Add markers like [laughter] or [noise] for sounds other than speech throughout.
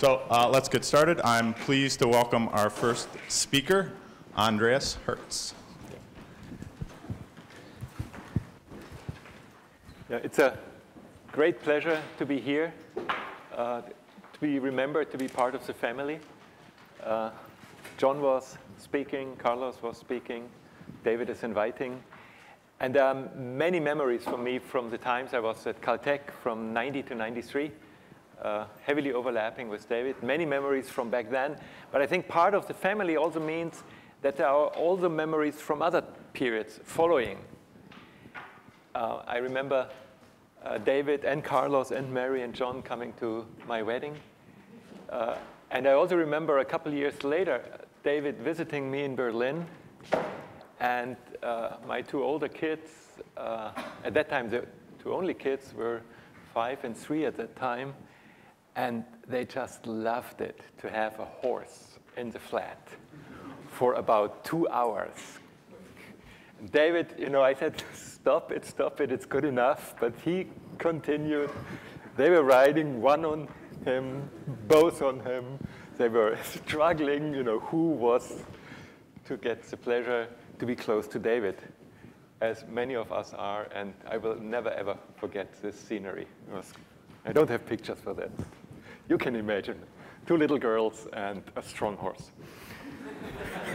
So uh, let's get started. I'm pleased to welcome our first speaker, Andreas Herz. Yeah, it's a great pleasure to be here, uh, to be remembered to be part of the family. Uh, John was speaking, Carlos was speaking, David is inviting. And there are many memories for me from the times I was at Caltech from 90 to 93 uh, heavily overlapping with David. Many memories from back then. But I think part of the family also means that there are all the memories from other periods following. Uh, I remember uh, David and Carlos and Mary and John coming to my wedding. Uh, and I also remember a couple years later, David visiting me in Berlin. And uh, my two older kids, uh, at that time, the two only kids were five and three at that time. And they just loved it to have a horse in the flat for about two hours. David, you know, I said, stop it, stop it, it's good enough. But he continued. They were riding one on him, both on him. They were [laughs] struggling, you know, who was to get the pleasure to be close to David, as many of us are. And I will never, ever forget this scenery. I don't have pictures for that you can imagine two little girls and a strong horse.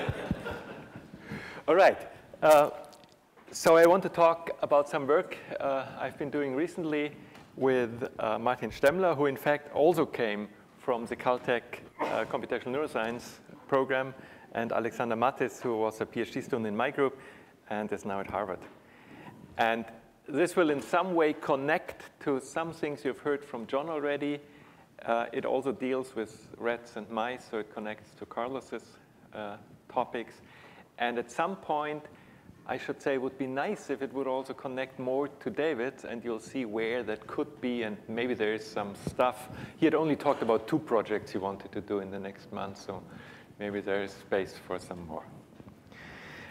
[laughs] All right. Uh, so I want to talk about some work uh, I've been doing recently with uh, Martin Stemmler, who in fact also came from the Caltech uh, Computational Neuroscience program, and Alexander Mathis, who was a PhD student in my group and is now at Harvard. And this will in some way connect to some things you've heard from John already, uh, it also deals with rats and mice, so it connects to Carlos's uh, topics. And at some point, I should say, it would be nice if it would also connect more to David, and you'll see where that could be, and maybe there is some stuff. He had only talked about two projects he wanted to do in the next month, so maybe there is space for some more.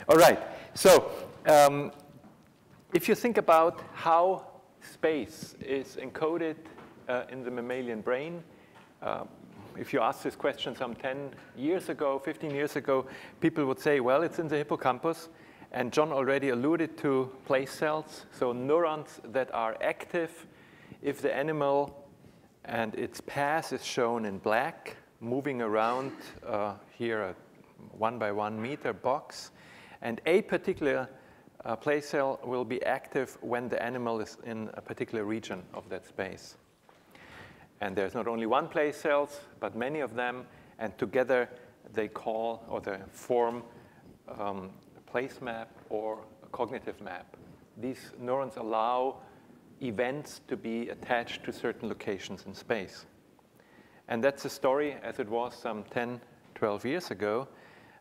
All right, so um, if you think about how space is encoded uh, in the mammalian brain. Uh, if you ask this question some 10 years ago, 15 years ago, people would say, well, it's in the hippocampus. And John already alluded to place cells, so neurons that are active if the animal and its path is shown in black, moving around uh, here a one by one meter box. And a particular uh, place cell will be active when the animal is in a particular region of that space. And there's not only one place cells, but many of them, and together they call or they form um, a place map or a cognitive map. These neurons allow events to be attached to certain locations in space. And that's the story as it was some 10, 12 years ago,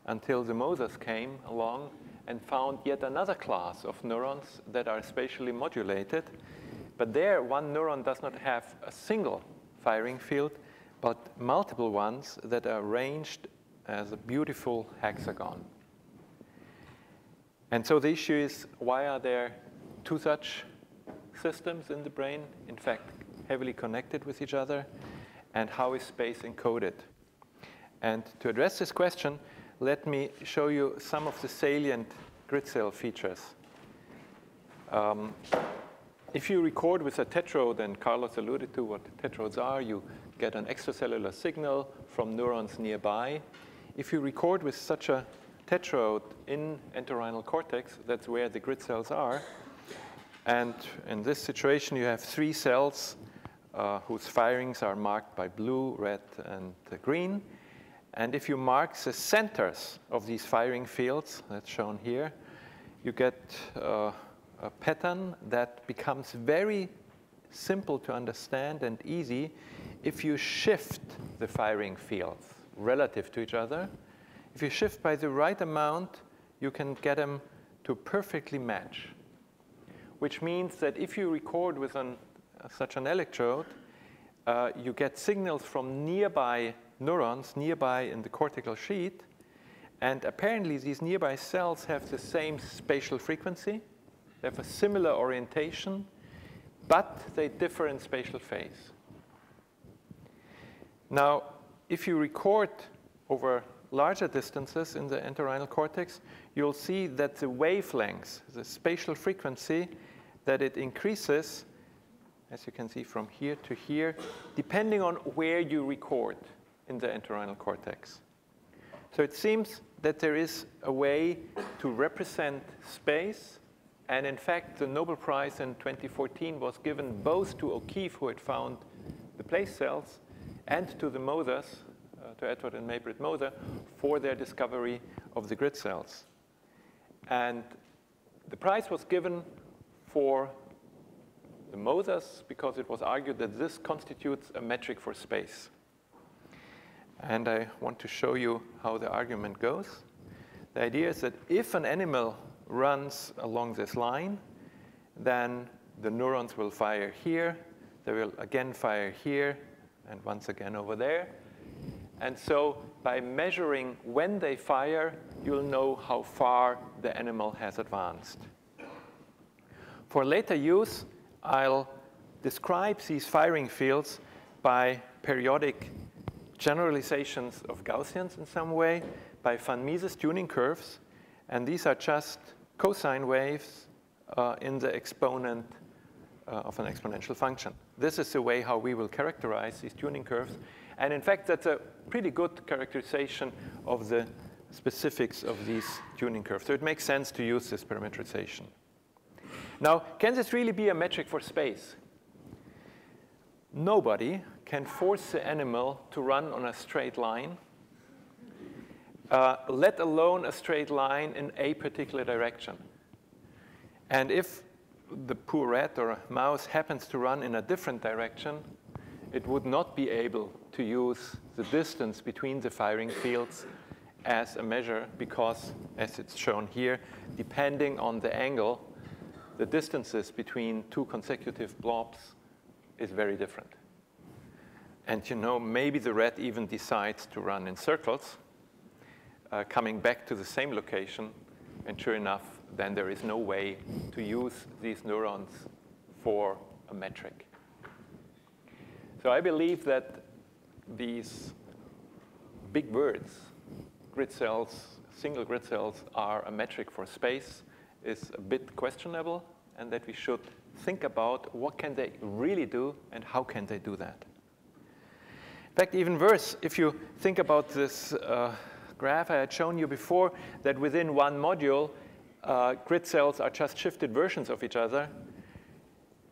until the Mosers came along and found yet another class of neurons that are spatially modulated. But there, one neuron does not have a single firing field, but multiple ones that are arranged as a beautiful hexagon. And so the issue is, why are there two such systems in the brain, in fact, heavily connected with each other, and how is space encoded? And to address this question, let me show you some of the salient grid cell features. Um, if you record with a tetrode, and Carlos alluded to what tetrodes are, you get an extracellular signal from neurons nearby. If you record with such a tetrode in entorhinal cortex, that's where the grid cells are. And in this situation, you have three cells uh, whose firings are marked by blue, red, and green. And if you mark the centers of these firing fields, that's shown here, you get uh, a pattern that becomes very simple to understand and easy if you shift the firing fields relative to each other. If you shift by the right amount, you can get them to perfectly match, which means that if you record with an, uh, such an electrode, uh, you get signals from nearby neurons, nearby in the cortical sheet, and apparently these nearby cells have the same spatial frequency, they have a similar orientation, but they differ in spatial phase. Now, if you record over larger distances in the entorhinal cortex, you'll see that the wavelength, the spatial frequency, that it increases, as you can see from here to here, depending on where you record in the entorhinal cortex. So it seems that there is a way to represent space. And in fact, the Nobel Prize in 2014 was given both to O'Keefe, who had found the place cells, and to the Mosers, uh, to Edward and May-Britt Moser, for their discovery of the grid cells. And the prize was given for the Mosers because it was argued that this constitutes a metric for space. And I want to show you how the argument goes. The idea is that if an animal runs along this line, then the neurons will fire here, they will again fire here, and once again over there. And so by measuring when they fire, you'll know how far the animal has advanced. For later use, I'll describe these firing fields by periodic generalizations of Gaussians in some way by von Mises tuning curves. And these are just cosine waves uh, in the exponent uh, of an exponential function. This is the way how we will characterize these tuning curves. And in fact, that's a pretty good characterization of the specifics of these tuning curves. So it makes sense to use this parametrization. Now, can this really be a metric for space? Nobody can force the animal to run on a straight line, uh, let alone a straight line in a particular direction. And if the poor rat or mouse happens to run in a different direction, it would not be able to use the distance between the firing fields as a measure because, as it's shown here, depending on the angle, the distances between two consecutive blobs is very different. And you know, maybe the rat even decides to run in circles, uh, coming back to the same location, and sure enough, then there is no way to use these neurons for a metric. So I believe that these big words, grid cells, single grid cells, are a metric for space is a bit questionable, and that we should think about what can they really do and how can they do that. In fact, even worse, if you think about this uh, graph I had shown you before, that within one module, uh, grid cells are just shifted versions of each other,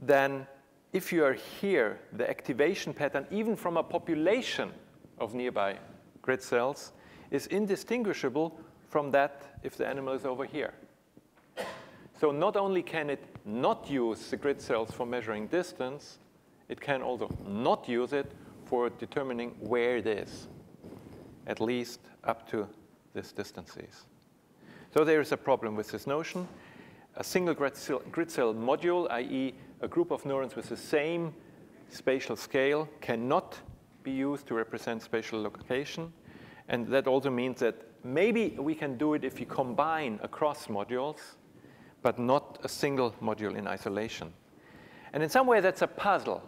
then if you are here, the activation pattern, even from a population of nearby grid cells, is indistinguishable from that if the animal is over here. So not only can it not use the grid cells for measuring distance, it can also not use it for determining where it is, at least up to these distances. So there is a problem with this notion. A single grid cell, grid cell module, i.e. a group of neurons with the same spatial scale, cannot be used to represent spatial location. And that also means that maybe we can do it if we combine across modules, but not a single module in isolation. And in some way, that's a puzzle,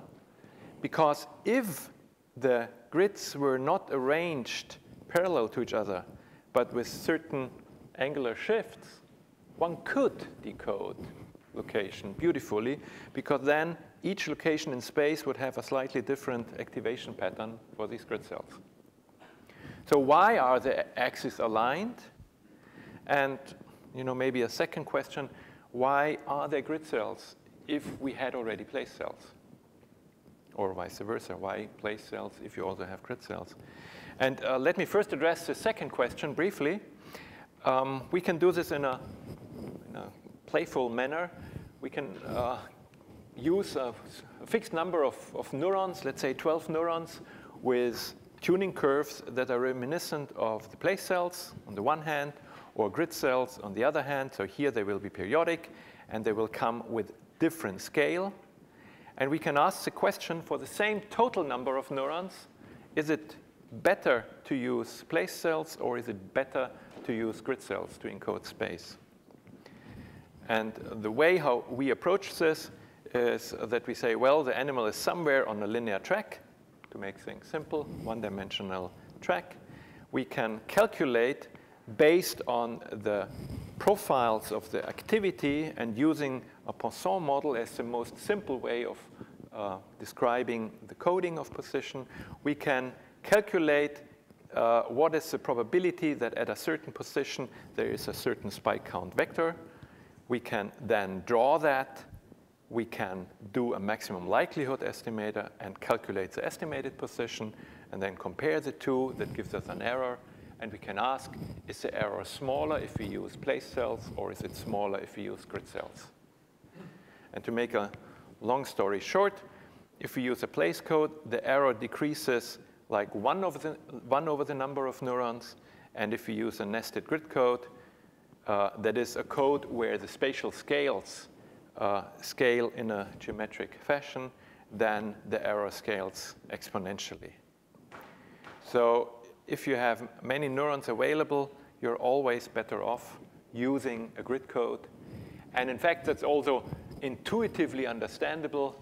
because if the grids were not arranged parallel to each other, but with certain angular shifts, one could decode location beautifully, because then each location in space would have a slightly different activation pattern for these grid cells. So why are the axes aligned? And you know, maybe a second question, why are there grid cells if we had already place cells? or vice versa. Why place cells if you also have grid cells? And uh, let me first address the second question briefly. Um, we can do this in a, in a playful manner. We can uh, use a, a, fixed number of, of neurons, let's say 12 neurons, with tuning curves that are reminiscent of the place cells on the one hand, or grid cells on the other hand. So here they will be periodic, and they will come with different scale. And we can ask the question for the same total number of neurons, is it better to use place cells or is it better to use grid cells to encode space? And the way how we approach this is that we say, well, the animal is somewhere on a linear track, to make things simple, one-dimensional track. We can calculate based on the profiles of the activity and using a Poisson model as the most simple way of uh, describing the coding of position, we can calculate uh, what is the probability that at a certain position there is a certain spike count vector. We can then draw that. We can do a maximum likelihood estimator and calculate the estimated position and then compare the two. That gives us an error. And we can ask, is the error smaller if we use place cells or is it smaller if we use grid cells? And to make a long story short, if we use a place code, the error decreases like one over the, one over the number of neurons. And if we use a nested grid code, uh, that is a code where the spatial scales uh, scale in a geometric fashion, then the error scales exponentially. So if you have many neurons available, you're always better off using a grid code. And in fact, that's also intuitively understandable.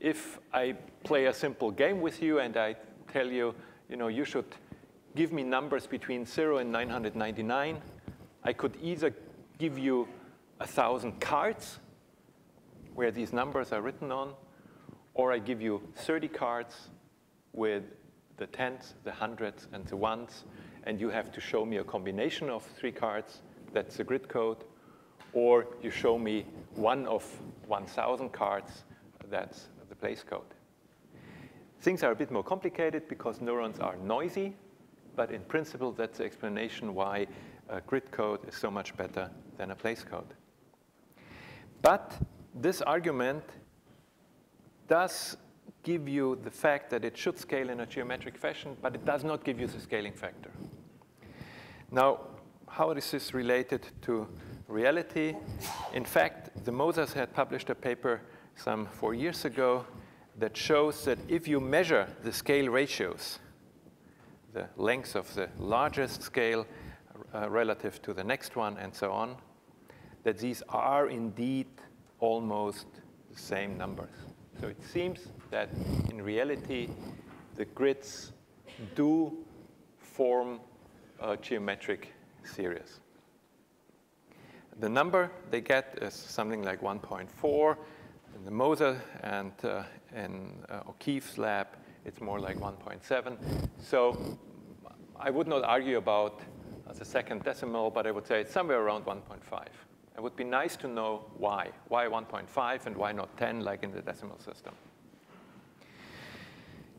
If I play a simple game with you and I tell you, you know, you should give me numbers between 0 and 999, I could either give you a 1,000 cards where these numbers are written on, or I give you 30 cards with the tens, the hundreds, and the ones, and you have to show me a combination of three cards, that's the grid code, or you show me one of 1,000 cards, that's the place code. Things are a bit more complicated because neurons are noisy, but in principle, that's the explanation why a grid code is so much better than a place code. But this argument does give you the fact that it should scale in a geometric fashion, but it does not give you the scaling factor. Now, how is this related to reality? In fact, the Mosers had published a paper some four years ago that shows that if you measure the scale ratios, the length of the largest scale uh, relative to the next one and so on, that these are indeed almost the same numbers. So it seems that in reality, the grids do form a geometric series. The number they get is something like 1.4. In the Moser and uh, in uh, O'Keefe's lab, it's more like 1.7. So I would not argue about uh, the second decimal, but I would say it's somewhere around 1.5. It would be nice to know why. Why 1.5 and why not 10 like in the decimal system?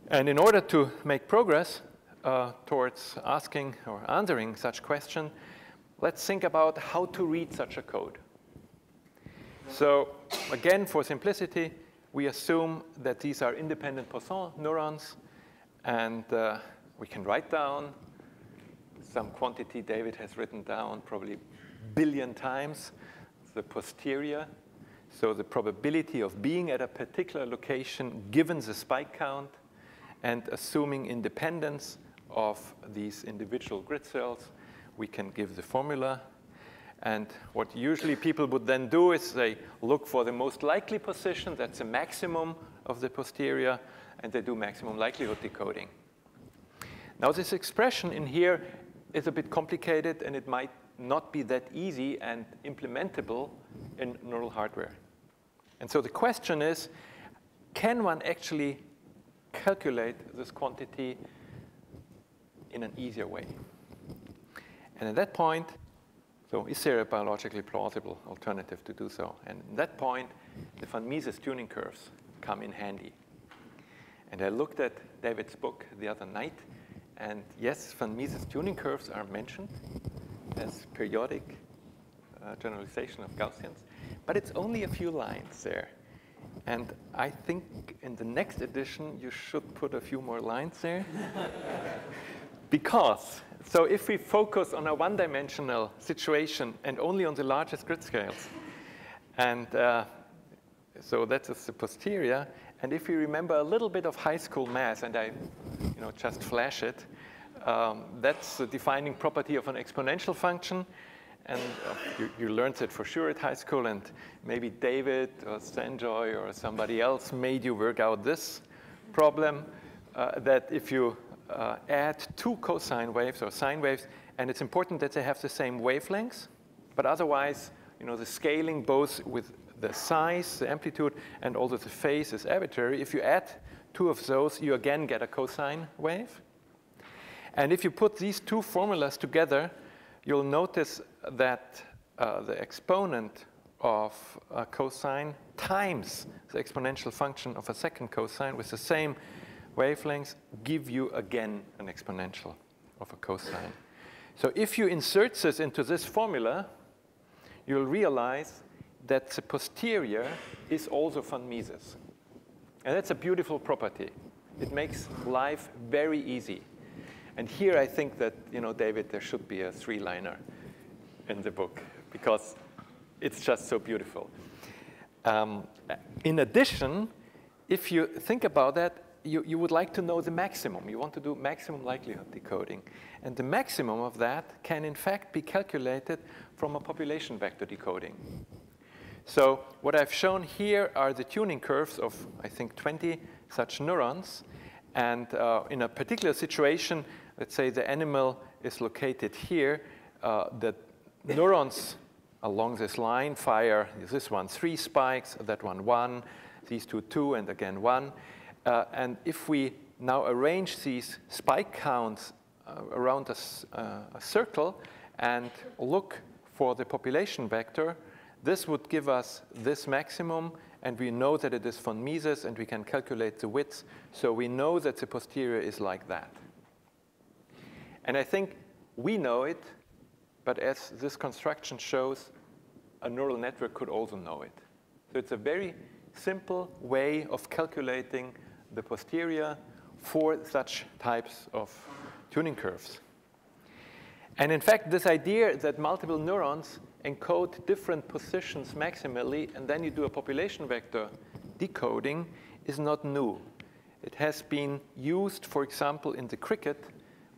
And in order to make progress uh, towards asking or answering such question, let's think about how to read such a code. So again, for simplicity, we assume that these are independent Poisson neurons, and uh, we can write down some quantity David has written down, probably billion times, the posterior. So the probability of being at a particular location given the spike count and assuming independence of these individual grid cells, we can give the formula. And what usually people would then do is they look for the most likely position, that's the maximum of the posterior, and they do maximum likelihood decoding. Now this expression in here is a bit complicated and it might not be that easy and implementable in neural hardware. And so the question is, can one actually calculate this quantity in an easier way? And at that point, so is there a biologically plausible alternative to do so? And at that point, the von Mises tuning curves come in handy. And I looked at David's book the other night, and yes, von Mises tuning curves are mentioned as periodic uh, generalization of Gaussians, but it's only a few lines there. And I think in the next edition, you should put a few more lines there. [laughs] because, so if we focus on a one-dimensional situation and only on the largest grid scales, and uh, so that's the posterior, and if you remember a little bit of high school math, and I you know, just flash it, um, that's the defining property of an exponential function. And uh, you, you, learned it for sure at high school, and maybe David or Sanjoy or somebody else made you work out this problem. uh, that if you uh, add two cosine waves or sine waves, and it's important that they have the same wavelengths, but otherwise, you know, the scaling both with the size, the amplitude, and also the phase is arbitrary. If you add two of those, you again get a cosine wave. And if you put these two formulas together, you'll notice that uh, the exponent of a cosine times the exponential function of a second cosine with the same wavelengths give you again an exponential of a cosine. So if you insert this into this formula, you'll realize that the posterior is also von Mises. And that's a beautiful property. It makes life very easy. And here I think that, you know, David, there should be a three-liner in the book because it's just so beautiful. Um, in addition, if you think about that, you, you would like to know the maximum. You want to do maximum likelihood decoding. And the maximum of that can, in fact, be calculated from a population vector decoding. So what I've shown here are the tuning curves of, I think, 20 such neurons. And uh, in a particular situation, let's say the animal is located here, uh, the neurons along this line fire this one three spikes, that one one, these two two, and again one. Uh, and if we now arrange these spike counts uh, around a, uh, a, circle and look for the population vector, this would give us this maximum, and we know that it is von Mises, and we can calculate the width, so we know that the posterior is like that. And I think we know it, but as this construction shows, a neural network could also know it. So it's a very simple way of calculating the posterior for such types of tuning curves. And in fact, this idea that multiple neurons encode different positions maximally, and then you do a population vector decoding, is not new. It has been used, for example, in the cricket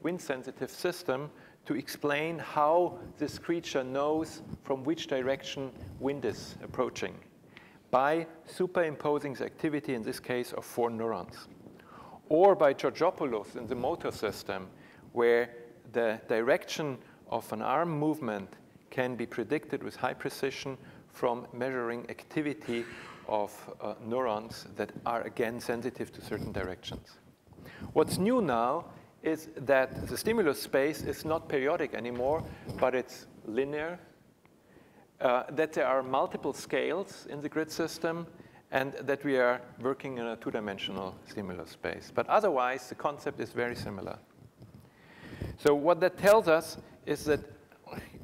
wind-sensitive system to explain how this creature knows from which direction wind is approaching by superimposing the activity, in this case, of four neurons. Or by Georgopoulos in the motor system, where the direction of an arm movement can be predicted with high precision from measuring activity of uh, neurons that are, again, sensitive to certain directions. What's new now is that the stimulus space is not periodic anymore, but it's linear uh, that there are multiple scales in the grid system and that we are working in a two-dimensional stimulus space. But otherwise, the concept is very similar. So what that tells us is that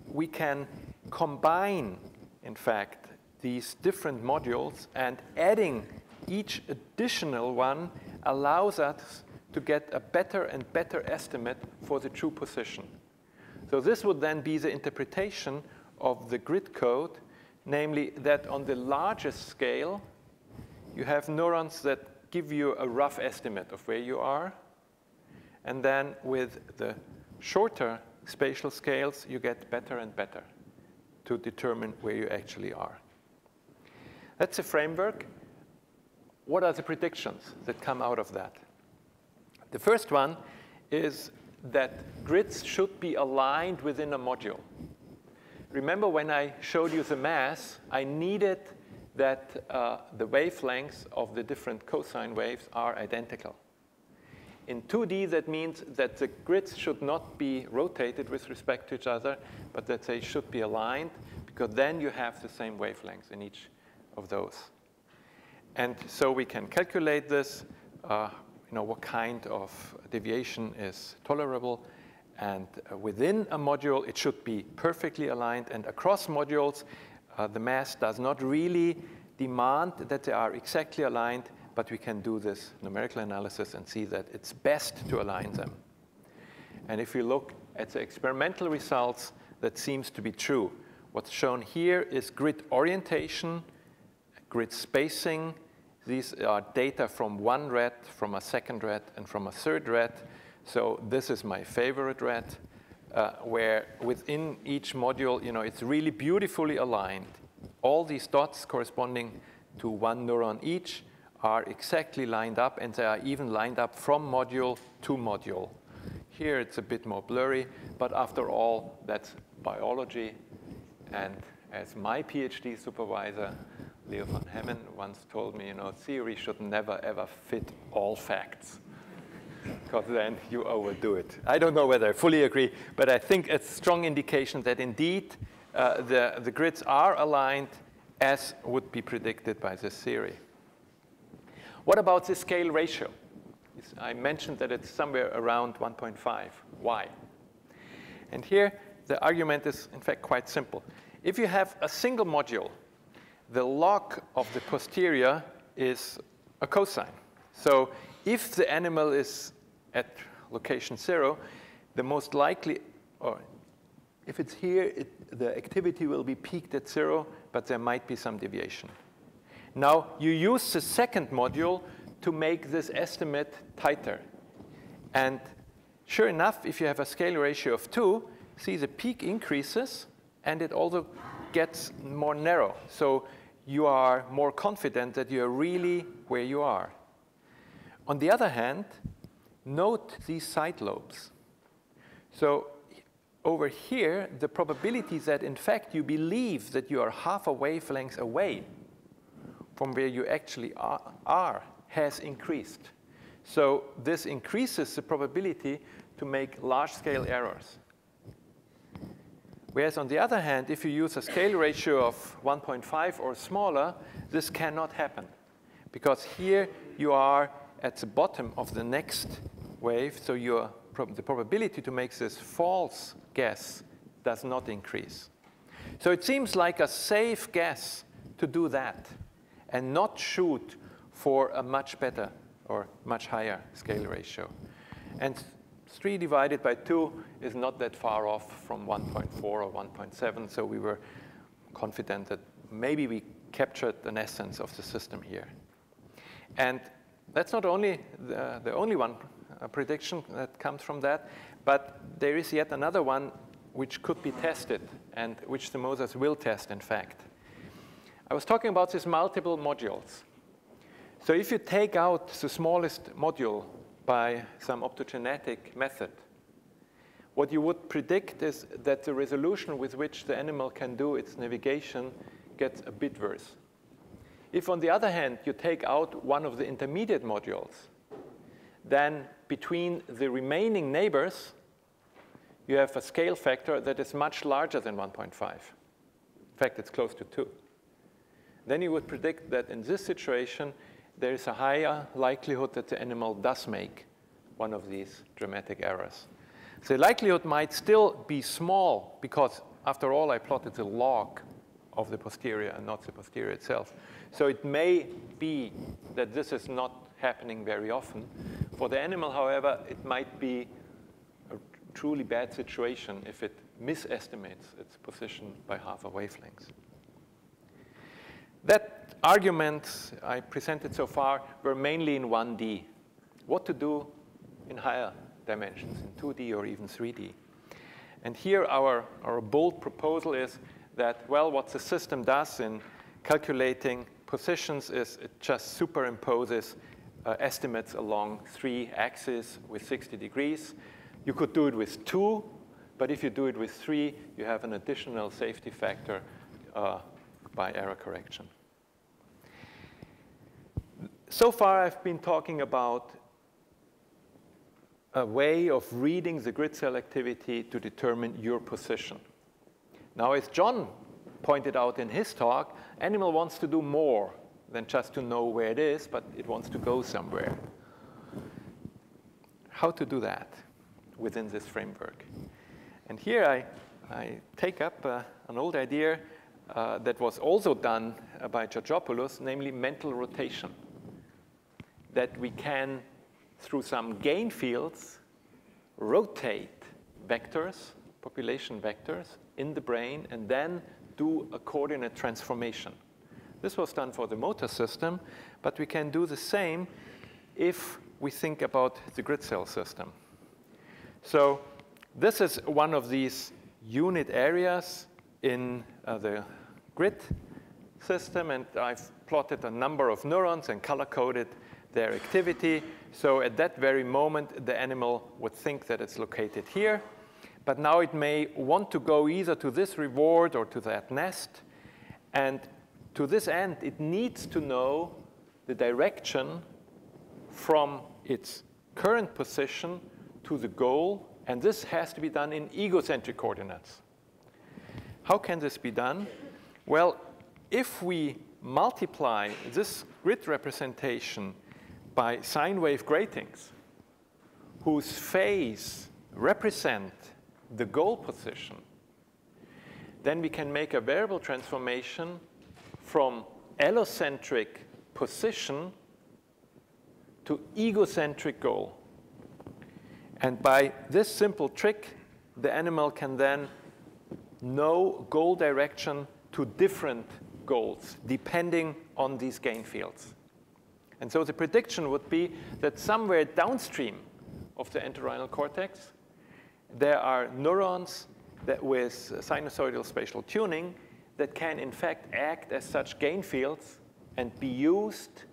we can combine, in fact, these different modules and adding each additional one allows us to get a better and better estimate for the true position. So this would then be the interpretation of the grid code, namely that on the largest scale, you have neurons that give you a rough estimate of where you are. And then with the shorter spatial scales, you get better and better to determine where you actually are. That's a framework. What are the predictions that come out of that? The first one is that grids should be aligned within a module. Remember when I showed you the mass, I needed that uh, the wavelengths of the different cosine waves are identical. In 2D, that means that the grids should not be rotated with respect to each other, but that they should be aligned, because then you have the same wavelengths in each of those. And so we can calculate this, uh, you know, what kind of deviation is tolerable, and uh, within a module, it should be perfectly aligned. And across modules, uh, the mass does not really demand that they are exactly aligned, but we can do this numerical analysis and see that it's best to align them. And if we look at the experimental results, that seems to be true. What's shown here is grid orientation, grid spacing. These are data from one red, from a second red, and from a third red. So this is my favorite red, uh, where within each module, you know, it's really beautifully aligned. All these dots corresponding to one neuron each are exactly lined up, and they are even lined up from module to module. Here it's a bit more blurry, but after all, that's biology. And as my PhD supervisor, Leo van Hemmen, once told me, you know, theory should never, ever fit all facts because then you overdo it. I don't know whether I fully agree, but I think it's a strong indication that indeed uh, the, the grids are aligned as would be predicted by this theory. What about the scale ratio? I mentioned that it's somewhere around 1.5. Why? And here, the argument is, in fact, quite simple. If you have a single module, the log of the posterior is a cosine. So if the animal is at location zero, the most likely, or if it's here, it, the activity will be peaked at zero, but there might be some deviation. Now, you use the second module to make this estimate tighter. And sure enough, if you have a scale ratio of 2, see the peak increases, and it also gets more narrow. So you are more confident that you are really where you are. On the other hand, note these side lobes. So over here, the probability that in fact you believe that you are half a wavelength away from where you actually are, are has increased. So this increases the probability to make large-scale errors. Whereas on the other hand, if you use a scale ratio of 1.5 or smaller, this cannot happen. Because here you are at the bottom of the next wave, so your, the probability to make this false guess does not increase. So it seems like a safe guess to do that and not shoot for a much better or much higher scale ratio. And 3 divided by 2 is not that far off from 1.4 or 1.7, so we were confident that maybe we captured an essence of the system here. And that's not only the, the only one uh, prediction that comes from that, but there is yet another one which could be tested and which the Mosers will test, in fact. I was talking about these multiple modules. So if you take out the smallest module by some optogenetic method, what you would predict is that the resolution with which the animal can do its navigation gets a bit worse. If, on the other hand, you take out one of the intermediate modules, then between the remaining neighbors, you have a scale factor that is much larger than 1.5. In fact, it's close to 2. Then you would predict that in this situation, there is a higher likelihood that the animal does make one of these dramatic errors. The likelihood might still be small because, after all, I plotted the log of the posterior and not the posterior itself. So it may be that this is not happening very often. For the animal, however, it might be a truly bad situation if it misestimates its position by half a wavelength. That arguments I presented so far were mainly in 1D. What to do in higher dimensions, in 2D or even 3D. And here our, our bold proposal is that, well, what the system does in calculating positions is it just superimposes uh, estimates along three axes with 60 degrees. You could do it with two, but if you do it with three, you have an additional safety factor uh, by error correction. So far, I've been talking about a way of reading the grid cell activity to determine your position. Now, as John pointed out in his talk, animal wants to do more than just to know where it is, but it wants to go somewhere. How to do that within this framework? And here I, I take up uh, an old idea uh, that was also done uh, by Georgopoulos, namely mental rotation. That we can, through some gain fields, rotate vectors, population vectors, in the brain and then do a coordinate transformation. This was done for the motor system, but we can do the same if we think about the grid cell system. So this is one of these unit areas in uh, the grid system, and I've plotted a number of neurons and color-coded their activity. So at that very moment, the animal would think that it's located here. But now it may want to go either to this reward or to that nest. And to this end, it needs to know the direction from its current position to the goal. And this has to be done in egocentric coordinates. How can this be done? Well, if we multiply this grid representation by sine wave gratings, whose phase represent the goal position, then we can make a variable transformation from allocentric position to egocentric goal. And by this simple trick, the animal can then know goal direction to different goals, depending on these gain fields. And so the prediction would be that somewhere downstream of the entorhinal cortex, there are neurons that with sinusoidal spatial tuning that can in fact act as such gain fields and be used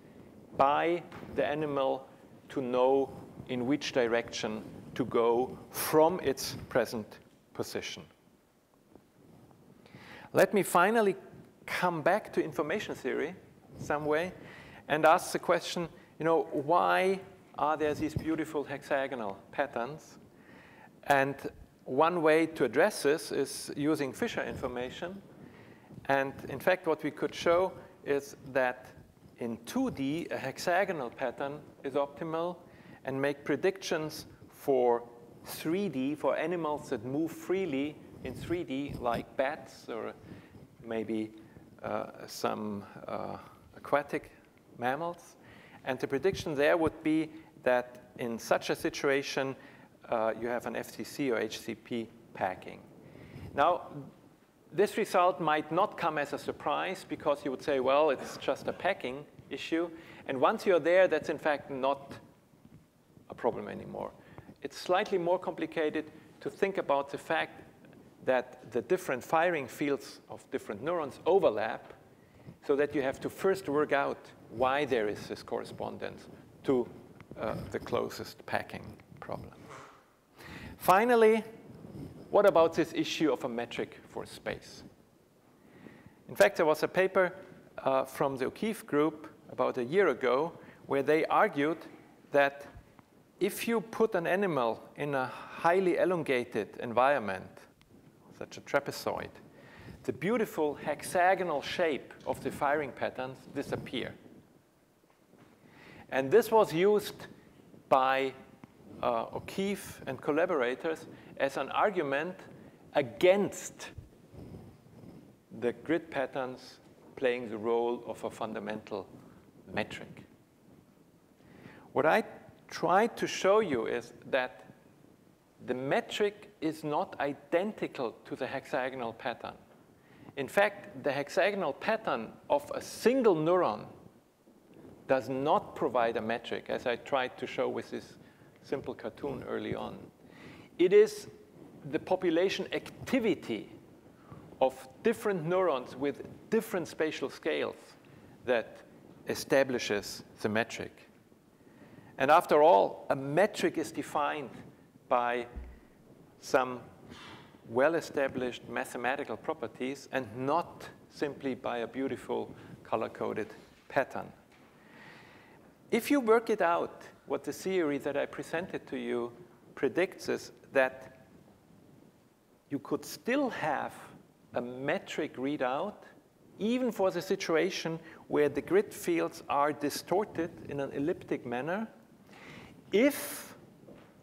by the animal to know in which direction to go from its present position. Let me finally come back to information theory some way and ask the question, you know, why are there these beautiful hexagonal patterns? And one way to address this is using Fisher information. And in fact, what we could show is that in 2D, a hexagonal pattern is optimal and make predictions for 3D, for animals that move freely in 3D, like bats or maybe uh, some uh, aquatic mammals. And the prediction there would be that in such a situation, uh, you have an FCC or HCP packing. Now, this result might not come as a surprise because you would say, well, it's just a packing issue. And once you're there, that's in fact not a problem anymore. It's slightly more complicated to think about the fact that the different firing fields of different neurons overlap so that you have to first work out why there is this correspondence to uh, the closest packing problem. Finally, what about this issue of a metric for space? In fact, there was a paper uh, from the O'Keefe group about a year ago where they argued that if you put an animal in a highly elongated environment, such a trapezoid, the beautiful hexagonal shape of the firing patterns disappear. And this was used by uh, O'Keefe and collaborators as an argument against the grid patterns playing the role of a fundamental metric. What I tried to show you is that the metric is not identical to the hexagonal pattern. In fact, the hexagonal pattern of a single neuron does not provide a metric, as I tried to show with this simple cartoon early on. It is the population activity of different neurons with different spatial scales that establishes the metric. And after all, a metric is defined by some well-established mathematical properties and not simply by a beautiful color-coded pattern. If you work it out, what the theory that I presented to you predicts is that you could still have a metric readout even for the situation where the grid fields are distorted in an elliptic manner if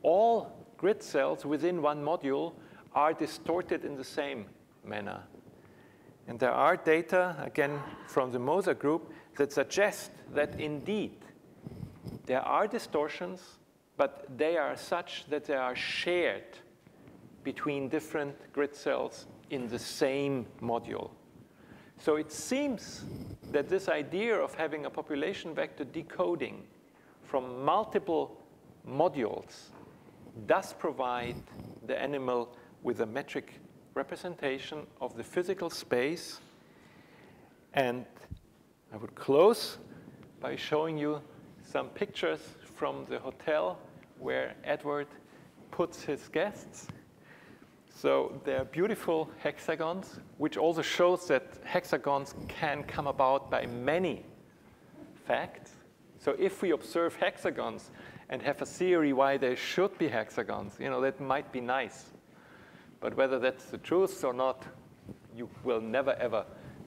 all grid cells within one module are distorted in the same manner. And there are data, again, from the Moser group that suggest that indeed there are distortions, but they are such that they are shared between different grid cells in the same module. So it seems that this idea of having a population vector decoding from multiple modules does provide the animal with a metric representation of the physical space. And I would close by showing you some pictures from the hotel where Edward puts his guests. So they're beautiful hexagons, which also shows that hexagons can come about by many facts. So if we observe hexagons and have a theory why they should be hexagons, you know, that might be nice. But whether that's the truth or not, you will never, ever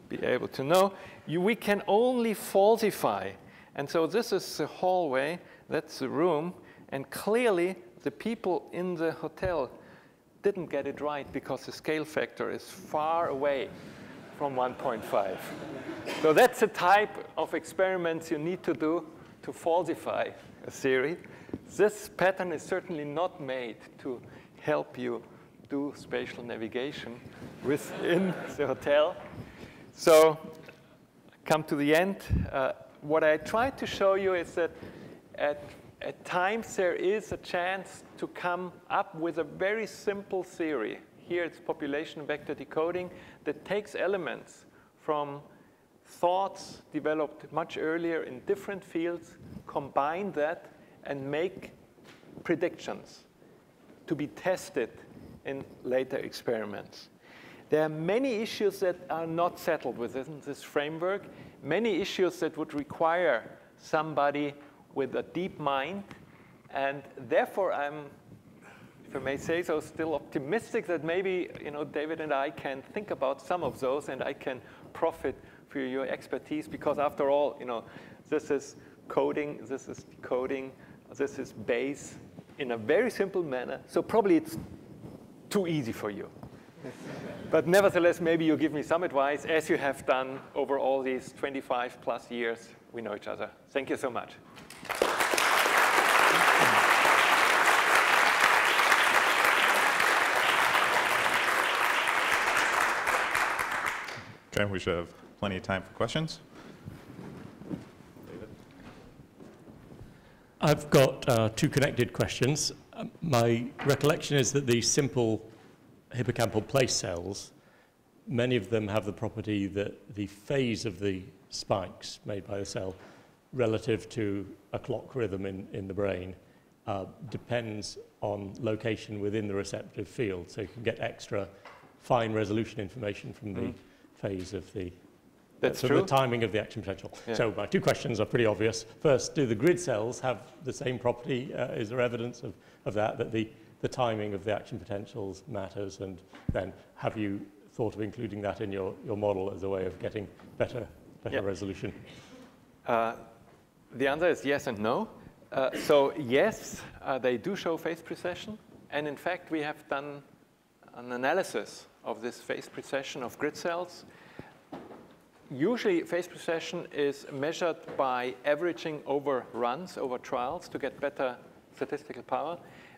be able to know. You, we can only falsify. And so this is the hallway, that's the room, and clearly the people in the hotel didn't get it right because the scale factor is far away from 1.5. So that's the type of experiments you need to do to falsify a theory. This pattern is certainly not made to help you do spatial navigation within the hotel. So come to the end. Uh, what I tried to show you is that at at times there is a chance to come up with a very simple theory. Here it's population vector decoding that takes elements from thoughts developed much earlier in different fields, combine that, and make predictions to be tested in later experiments. There are many issues that are not settled within this framework, many issues that would require somebody with a deep mind. And therefore, I'm, if I may say so, still optimistic that maybe you know, David and I can think about some of those and I can profit for your expertise because after all, you know, this is coding, this is decoding, this is Bayes in a very simple manner. So probably it's too easy for you. [laughs] but nevertheless, maybe you give me some advice as you have done over all these 25 plus years we know each other. Thank you so much. Okay, we should have plenty of time for questions. I've got uh, two connected questions. Um, my recollection is that the simple hippocampal place cells, many of them have the property that the phase of the spikes made by the cell relative to a clock rhythm in, in the brain uh, depends on location within the receptive field. So you can get extra fine resolution information from the mm. phase of the that's so true. the timing of the action potential. Yeah. So my two questions are pretty obvious. First, do the grid cells have the same property? Uh, is there evidence of, of that, that the, the timing of the action potentials matters? And then have you thought of including that in your, your model as a way of getting better, better resolution? Uh, the answer is yes and no. Uh, so yes, uh, they do show phase precession. And in fact, we have done an analysis of this phase precession of grid cells. Usually, phase precession is measured by averaging over runs, over trials, to get better statistical power.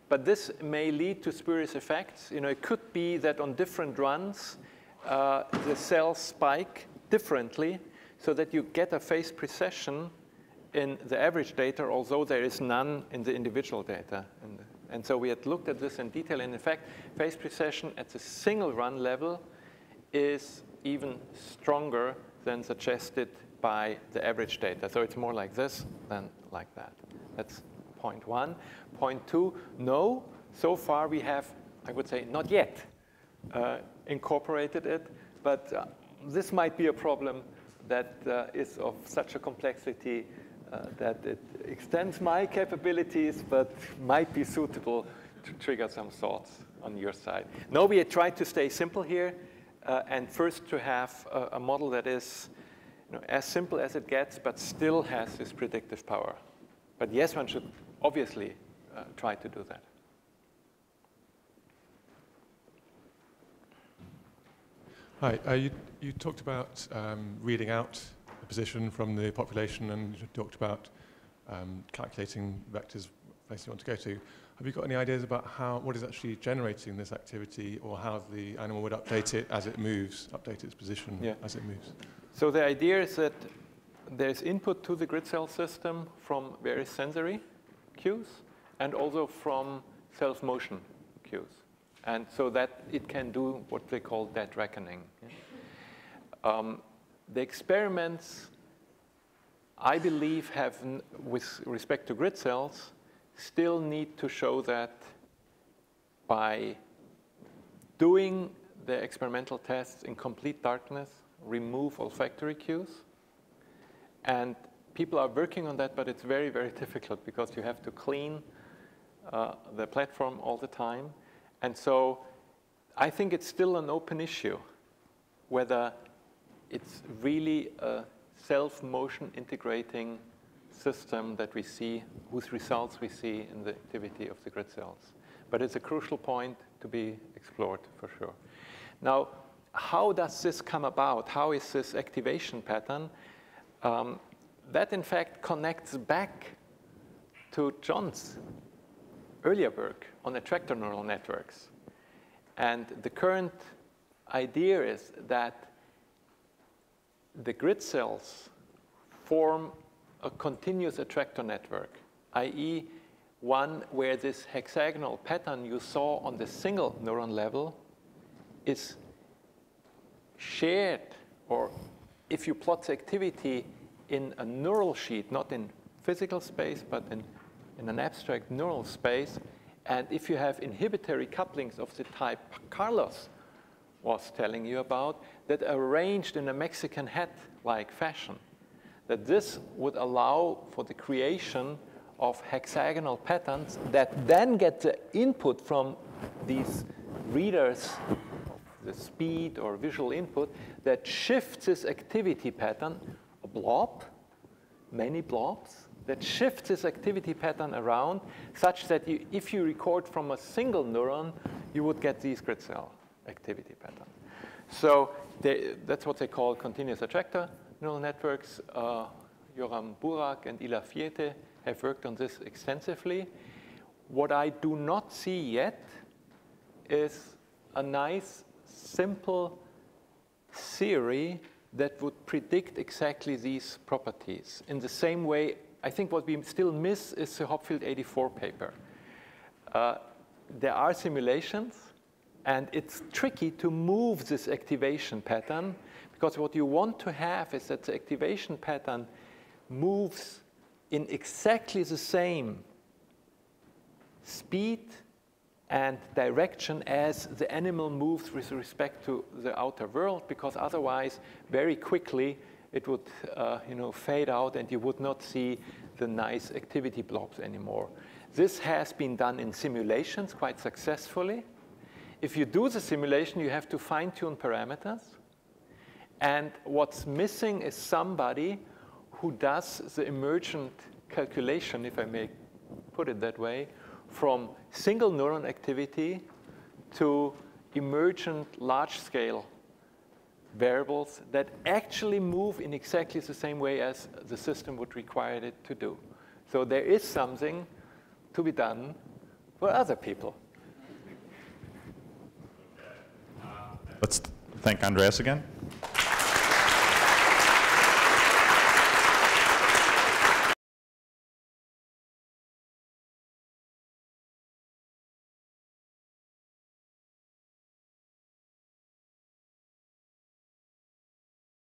But this may lead to spurious effects. You know, it could be that on different runs, uh, the cells spike differently so that you get a phase precession in the average data, although there is none in the individual data. And, and so we had looked at this in detail. And in fact, phase precession at the single run level is even stronger than suggested by the average data. So it's more like this than like that. That's point one. Point two, no, so far we have, I would say, not yet uh, incorporated it, but uh, this might be a problem that uh, is of such a complexity uh, that it extends my capabilities, but might be suitable to trigger some thoughts on your side. No, we tried to stay simple here, uh, and first to have a, a model that is you know, as simple as it gets, but still has this predictive power. But yes, one should obviously uh, try to do that. Hi, uh, you, you talked about um, reading out a position from the population and you talked about um, calculating vectors place you want to go to. Have you got any ideas about how what is actually generating this activity or how the animal would update it as it moves, update its position yeah. as it moves? So the idea is that there's input to the grid cell system from various sensory cues and also from self-motion cues. And so that it can do what they call dead reckoning. Yeah? Um, the experiments I believe have, with respect to grid cells, still need to show that by doing the experimental tests in complete darkness, remove olfactory cues. And people are working on that, but it's very, very [laughs] difficult because you have to clean uh, the platform all the time. And so I think it's still an open issue whether it's really a self-motion integrating system that we see, whose results we see in the activity of the grid cells. But it's a crucial point to be explored for sure. Now, how does this come about? How is this activation pattern? Um, that in fact connects back to John's earlier work on attractor neural networks. And the current idea is that the grid cells form a continuous attractor network, i.e., one where this hexagonal pattern you saw on the single neuron level is shared, or if you plot the activity in a neural sheet, not in physical space, but in, in an abstract neural space, and if you have inhibitory couplings of the type Carlos was telling you about, that are arranged in a Mexican hat-like fashion, that this would allow for the creation of hexagonal patterns that then get the input from these readers the speed or visual input that shifts this activity pattern, blob, many blobs, that shifts this activity pattern around such that you, if you record from a single neuron, you would get these grid cell activity pattern. So they, that's what they call continuous attractor neural networks. Uh, Yoram Burak and Ila Fiete have worked on this extensively. What I do not see yet is a nice, simple theory that would predict exactly these properties in the same way I think what we still miss is the Hopfield 84 paper. Uh, there are simulations, and it's tricky to move this activation pattern because what you want to have is that the activation pattern moves in exactly the same speed and direction as the animal moves with respect to the outer world because otherwise very quickly it would uh, you know, fade out and you would not see the nice activity blobs anymore. This has been done in simulations quite successfully. If you do the simulation, you have to fine-tune parameters. And what's missing is somebody who does the emergent calculation, if I may put it that way, from single neuron activity to emergent large-scale variables that actually move in exactly the same way as the system would require it to do. So there is something to be done for other people. Let's thank Andreas again.